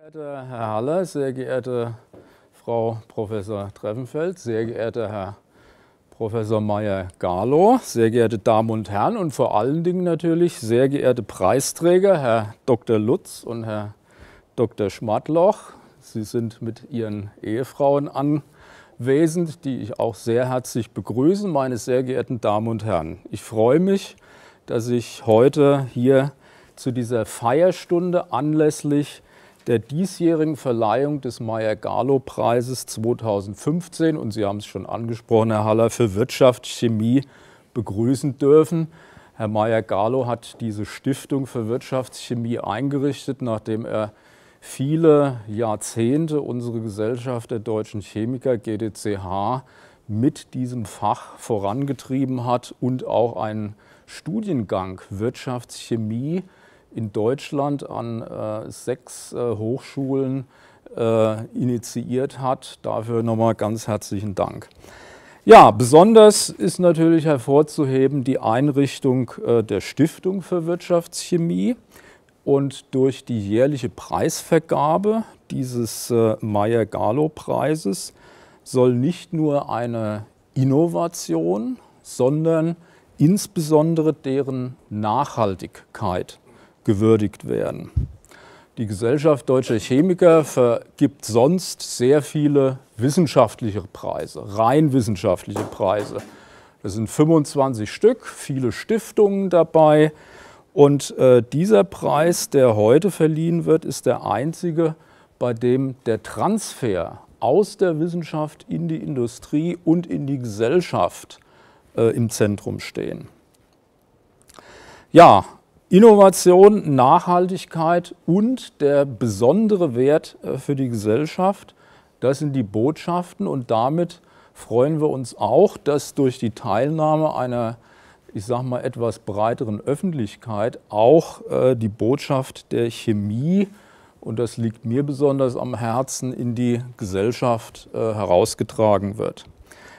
geehrter Herr Haller, sehr geehrte Frau Professor Treffenfeld, sehr geehrter Herr Professor Meyer-Garlow, sehr geehrte Damen und Herren und vor allen Dingen natürlich sehr geehrte Preisträger, Herr Dr. Lutz und Herr Dr. Schmatloch. Sie sind mit Ihren Ehefrauen anwesend, die ich auch sehr herzlich begrüße, meine sehr geehrten Damen und Herren. Ich freue mich, dass ich heute hier zu dieser Feierstunde anlässlich der diesjährigen Verleihung des Meyer-Garlow-Preises 2015 und Sie haben es schon angesprochen, Herr Haller, für Wirtschaft, Chemie begrüßen dürfen. Herr Meyer-Garlow hat diese Stiftung für Wirtschaftschemie eingerichtet, nachdem er viele Jahrzehnte unsere Gesellschaft der deutschen Chemiker GDCH mit diesem Fach vorangetrieben hat und auch einen Studiengang Wirtschaftschemie in Deutschland an äh, sechs äh, Hochschulen äh, initiiert hat. Dafür nochmal ganz herzlichen Dank. Ja, besonders ist natürlich hervorzuheben die Einrichtung äh, der Stiftung für Wirtschaftschemie und durch die jährliche Preisvergabe dieses äh, Meyer-Garlow-Preises soll nicht nur eine Innovation, sondern insbesondere deren Nachhaltigkeit gewürdigt werden. Die Gesellschaft Deutscher Chemiker vergibt sonst sehr viele wissenschaftliche Preise, rein wissenschaftliche Preise. Das sind 25 Stück, viele Stiftungen dabei. Und äh, dieser Preis, der heute verliehen wird, ist der einzige, bei dem der Transfer aus der Wissenschaft in die Industrie und in die Gesellschaft äh, im Zentrum stehen. Ja, Innovation, Nachhaltigkeit und der besondere Wert äh, für die Gesellschaft, das sind die Botschaften und damit freuen wir uns auch, dass durch die Teilnahme einer, ich sage mal, etwas breiteren Öffentlichkeit auch äh, die Botschaft der Chemie, und das liegt mir besonders am Herzen, in die Gesellschaft äh, herausgetragen wird.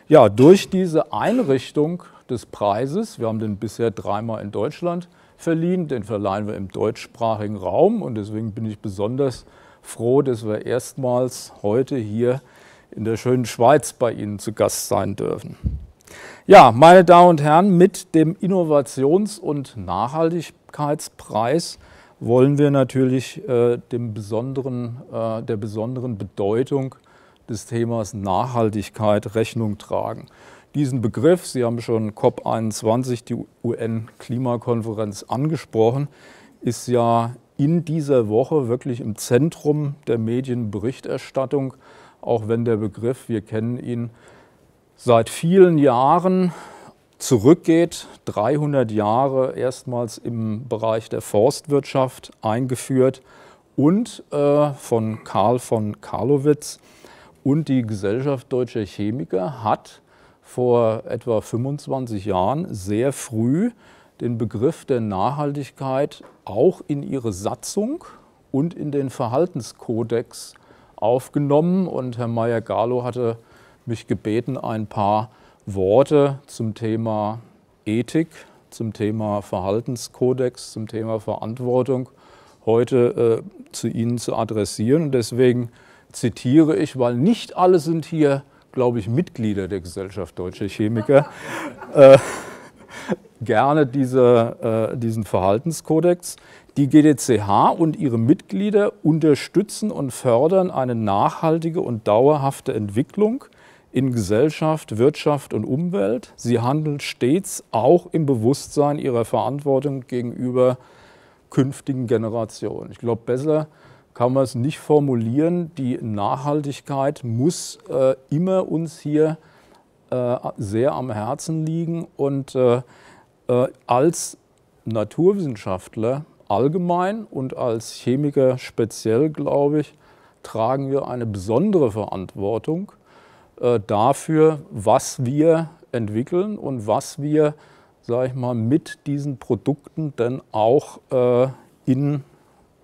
Ja, durch diese Einrichtung des Preises, wir haben den bisher dreimal in Deutschland verliehen. Den verleihen wir im deutschsprachigen Raum und deswegen bin ich besonders froh, dass wir erstmals heute hier in der schönen Schweiz bei Ihnen zu Gast sein dürfen. Ja, meine Damen und Herren, mit dem Innovations- und Nachhaltigkeitspreis wollen wir natürlich äh, dem besonderen, äh, der besonderen Bedeutung des Themas Nachhaltigkeit Rechnung tragen diesen Begriff, Sie haben schon COP21, die UN-Klimakonferenz, angesprochen, ist ja in dieser Woche wirklich im Zentrum der Medienberichterstattung, auch wenn der Begriff, wir kennen ihn seit vielen Jahren, zurückgeht, 300 Jahre erstmals im Bereich der Forstwirtschaft eingeführt und äh, von Karl von Karlowitz und die Gesellschaft Deutscher Chemiker hat vor etwa 25 Jahren sehr früh den Begriff der Nachhaltigkeit auch in ihre Satzung und in den Verhaltenskodex aufgenommen. Und Herr Meyer-Garlow hatte mich gebeten, ein paar Worte zum Thema Ethik, zum Thema Verhaltenskodex, zum Thema Verantwortung heute äh, zu Ihnen zu adressieren. Und deswegen zitiere ich, weil nicht alle sind hier glaube ich, Mitglieder der Gesellschaft Deutscher Chemiker, äh, gerne diese, äh, diesen Verhaltenskodex. Die GDCH und ihre Mitglieder unterstützen und fördern eine nachhaltige und dauerhafte Entwicklung in Gesellschaft, Wirtschaft und Umwelt. Sie handeln stets auch im Bewusstsein ihrer Verantwortung gegenüber künftigen Generationen. Ich glaube, besser kann man es nicht formulieren. Die Nachhaltigkeit muss äh, immer uns hier äh, sehr am Herzen liegen und äh, äh als Naturwissenschaftler allgemein und als Chemiker speziell, glaube ich, tragen wir eine besondere Verantwortung äh, dafür, was wir entwickeln und was wir, sage ich mal, mit diesen Produkten dann auch äh, in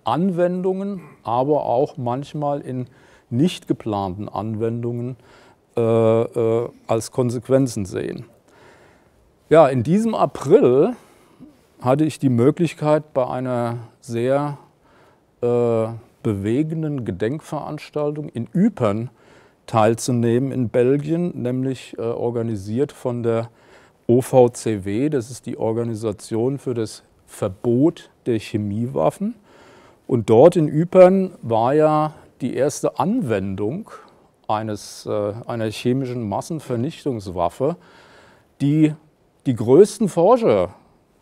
Anwendungen, aber auch manchmal in nicht geplanten Anwendungen äh, äh, als Konsequenzen sehen. Ja, in diesem April hatte ich die Möglichkeit, bei einer sehr äh, bewegenden Gedenkveranstaltung in Ypern teilzunehmen in Belgien, nämlich äh, organisiert von der OVCW, das ist die Organisation für das Verbot der Chemiewaffen. Und dort in Ypern war ja die erste Anwendung eines, äh, einer chemischen Massenvernichtungswaffe, die die größten Forscher,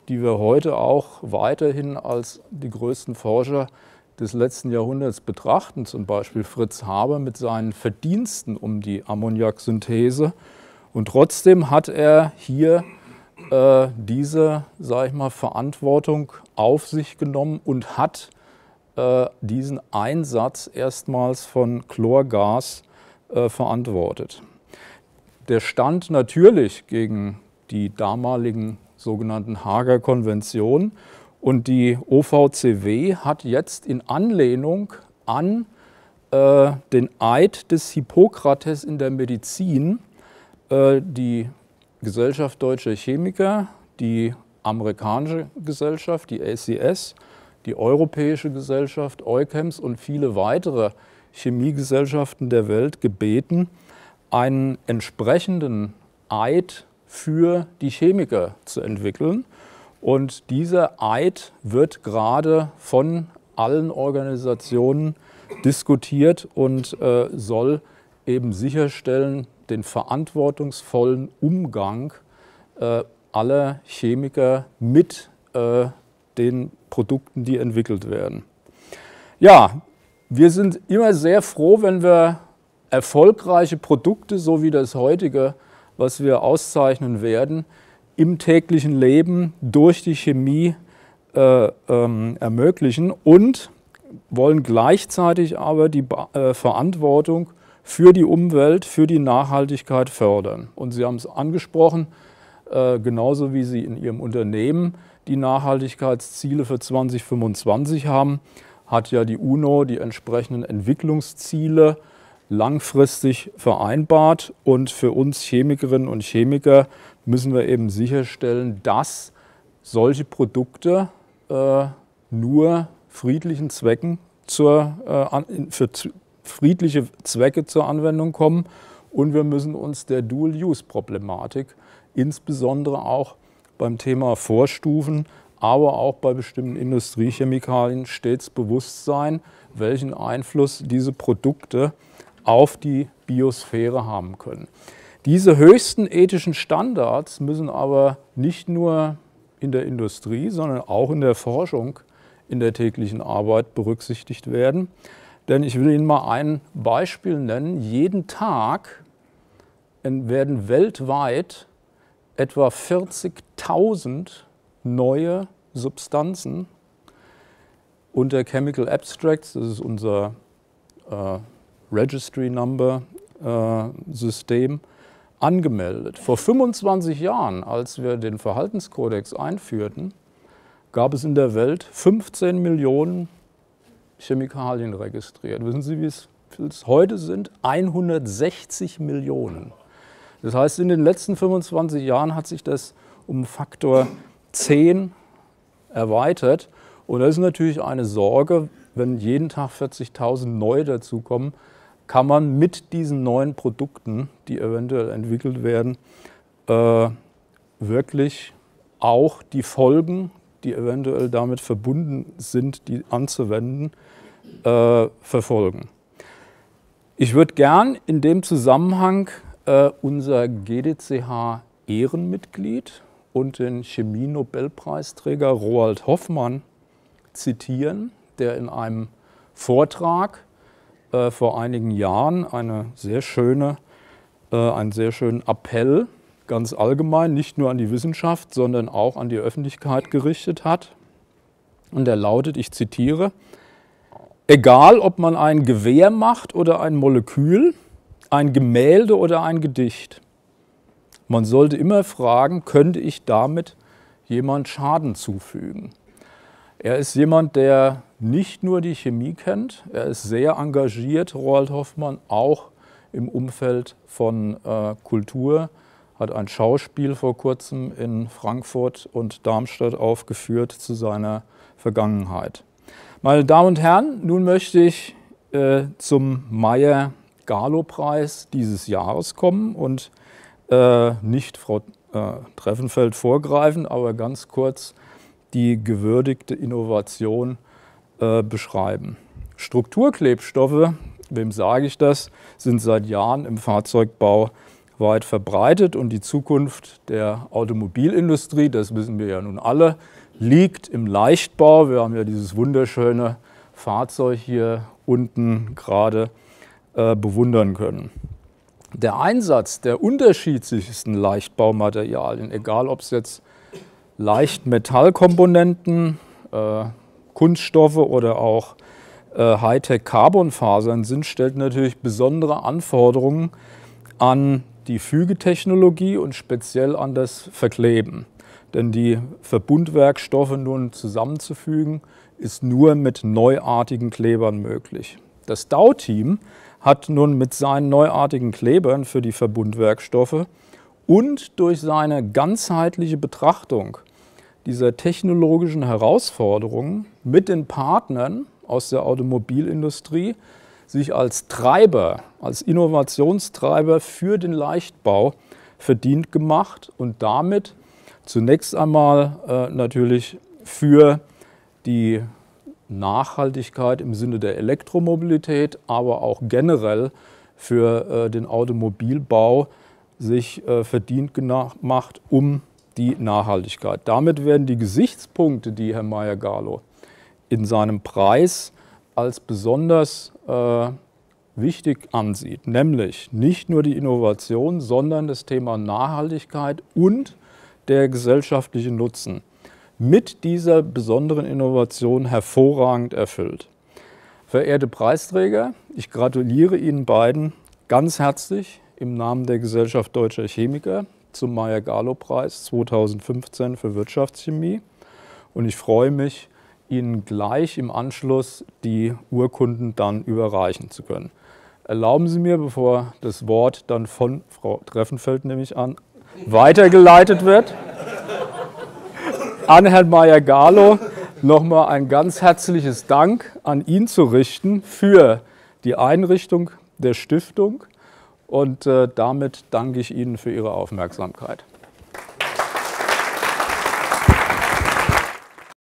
die wir heute auch weiterhin als die größten Forscher des letzten Jahrhunderts betrachten, zum Beispiel Fritz Haber mit seinen Verdiensten um die Ammoniaksynthese. Und trotzdem hat er hier äh, diese, sage ich mal, Verantwortung auf sich genommen und hat äh, diesen Einsatz erstmals von Chlorgas äh, verantwortet. Der stand natürlich gegen die damaligen sogenannten Hager Konventionen und die OVCW hat jetzt in Anlehnung an äh, den Eid des Hippokrates in der Medizin äh, die Gesellschaft Deutscher Chemiker, die amerikanische Gesellschaft, die ACS, die Europäische Gesellschaft, EUCHEMS und viele weitere Chemiegesellschaften der Welt gebeten, einen entsprechenden Eid für die Chemiker zu entwickeln. Und dieser Eid wird gerade von allen Organisationen diskutiert und äh, soll eben sicherstellen, den verantwortungsvollen Umgang äh, aller Chemiker mit äh, den Produkten, die entwickelt werden. Ja, wir sind immer sehr froh, wenn wir erfolgreiche Produkte, so wie das heutige, was wir auszeichnen werden, im täglichen Leben durch die Chemie äh, ähm, ermöglichen und wollen gleichzeitig aber die äh, Verantwortung für die Umwelt, für die Nachhaltigkeit fördern. Und Sie haben es angesprochen, äh, genauso wie Sie in Ihrem Unternehmen die Nachhaltigkeitsziele für 2025 haben, hat ja die UNO die entsprechenden Entwicklungsziele langfristig vereinbart. Und für uns Chemikerinnen und Chemiker müssen wir eben sicherstellen, dass solche Produkte äh, nur friedlichen Zwecken zur, äh, für friedliche Zwecke zur Anwendung kommen. Und wir müssen uns der Dual-Use-Problematik, insbesondere auch beim Thema Vorstufen, aber auch bei bestimmten Industriechemikalien stets bewusst sein, welchen Einfluss diese Produkte auf die Biosphäre haben können. Diese höchsten ethischen Standards müssen aber nicht nur in der Industrie, sondern auch in der Forschung, in der täglichen Arbeit berücksichtigt werden. Denn ich will Ihnen mal ein Beispiel nennen. Jeden Tag werden weltweit etwa 40.000 neue Substanzen unter Chemical Abstracts, das ist unser äh, Registry Number äh, System, angemeldet. Vor 25 Jahren, als wir den Verhaltenskodex einführten, gab es in der Welt 15 Millionen Chemikalien registriert. Wissen Sie, wie es heute sind? 160 Millionen. Das heißt, in den letzten 25 Jahren hat sich das um Faktor 10 erweitert. Und das ist natürlich eine Sorge, wenn jeden Tag 40.000 neue dazukommen, kann man mit diesen neuen Produkten, die eventuell entwickelt werden, äh, wirklich auch die Folgen, die eventuell damit verbunden sind, die anzuwenden, äh, verfolgen. Ich würde gern in dem Zusammenhang äh, unser GDCH-Ehrenmitglied und den Chemie-Nobelpreisträger Roald Hoffmann zitieren, der in einem Vortrag äh, vor einigen Jahren eine sehr schöne, äh, einen sehr schönen Appell ganz allgemein, nicht nur an die Wissenschaft, sondern auch an die Öffentlichkeit gerichtet hat. Und er lautet, ich zitiere, egal ob man ein Gewehr macht oder ein Molekül, ein Gemälde oder ein Gedicht, man sollte immer fragen, könnte ich damit jemand Schaden zufügen? Er ist jemand, der nicht nur die Chemie kennt, er ist sehr engagiert, Roald Hoffmann, auch im Umfeld von äh, Kultur, hat ein Schauspiel vor kurzem in Frankfurt und Darmstadt aufgeführt zu seiner Vergangenheit. Meine Damen und Herren, nun möchte ich äh, zum Meyer-Galo-Preis dieses Jahres kommen und äh, nicht Frau äh, Treffenfeld vorgreifen, aber ganz kurz die gewürdigte Innovation äh, beschreiben. Strukturklebstoffe, wem sage ich das, sind seit Jahren im Fahrzeugbau weit verbreitet und die Zukunft der Automobilindustrie, das wissen wir ja nun alle, liegt im Leichtbau. Wir haben ja dieses wunderschöne Fahrzeug hier unten gerade äh, bewundern können. Der Einsatz der unterschiedlichsten Leichtbaumaterialien, egal ob es jetzt Leichtmetallkomponenten, äh, Kunststoffe oder auch äh, Hightech-Carbonfasern sind, stellt natürlich besondere Anforderungen an die Fügetechnologie und speziell an das Verkleben. Denn die Verbundwerkstoffe nun zusammenzufügen, ist nur mit neuartigen Klebern möglich. Das Dow-Team hat nun mit seinen neuartigen Klebern für die Verbundwerkstoffe und durch seine ganzheitliche Betrachtung dieser technologischen Herausforderungen mit den Partnern aus der Automobilindustrie sich als Treiber, als Innovationstreiber für den Leichtbau verdient gemacht und damit zunächst einmal äh, natürlich für die Nachhaltigkeit im Sinne der Elektromobilität, aber auch generell für äh, den Automobilbau sich äh, verdient gemacht um die Nachhaltigkeit. Damit werden die Gesichtspunkte, die Herr Meyer-Galo in seinem Preis als besonders äh, wichtig ansieht, nämlich nicht nur die Innovation, sondern das Thema Nachhaltigkeit und der gesellschaftliche Nutzen mit dieser besonderen Innovation hervorragend erfüllt. Verehrte Preisträger, ich gratuliere Ihnen beiden ganz herzlich im Namen der Gesellschaft Deutscher Chemiker zum Meyer-Galo-Preis 2015 für Wirtschaftschemie und ich freue mich, Ihnen gleich im Anschluss die Urkunden dann überreichen zu können. Erlauben Sie mir, bevor das Wort dann von Frau Treffenfeld nämlich an weitergeleitet wird, an Herrn Meyer-Galo nochmal ein ganz herzliches Dank an ihn zu richten für die Einrichtung der Stiftung und äh, damit danke ich Ihnen für Ihre Aufmerksamkeit.